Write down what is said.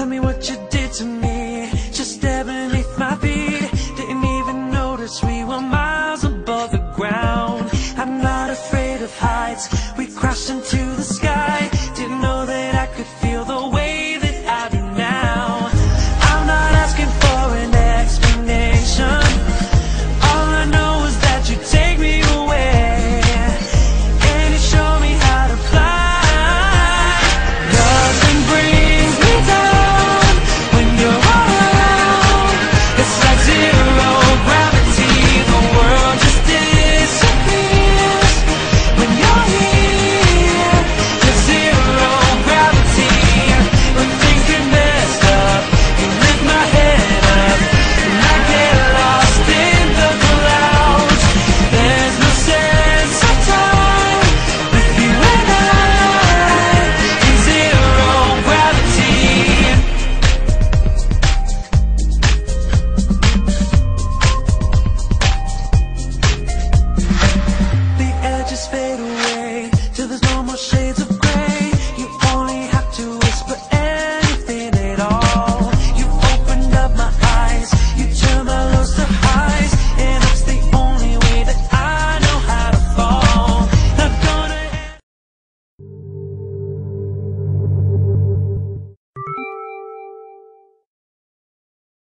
Tell me what you did to me. Just there beneath my feet. Didn't even notice we were miles above the ground. I'm not afraid of heights. We crashed into the sky